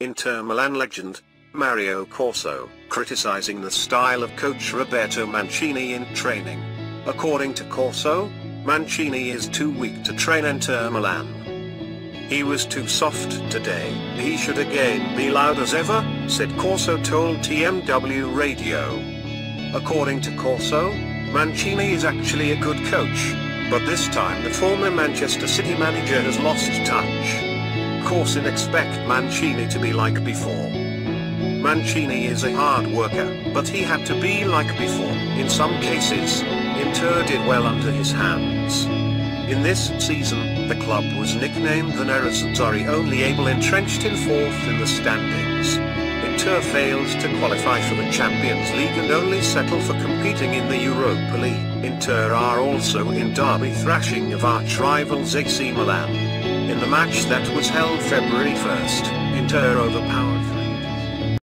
Inter Milan legend, Mario Corso, criticizing the style of coach Roberto Mancini in training. According to Corso, Mancini is too weak to train Inter Milan. He was too soft today, he should again be loud as ever, said Corso told TMW Radio. According to Corso, Mancini is actually a good coach, but this time the former Manchester City manager has lost touch. Corso expect Mancini to be like before. Mancini is a hard worker, but he had to be like before. In some cases, Inter did well under his hands. In this season, the club was nicknamed the Nerazzurri only able entrenched in fourth in the standings. Inter failed to qualify for the Champions League and only settle for competing in the Europa League. Inter are also in derby thrashing of arch rivals AC Milan. In the match that was held February 1st, Inter overpowered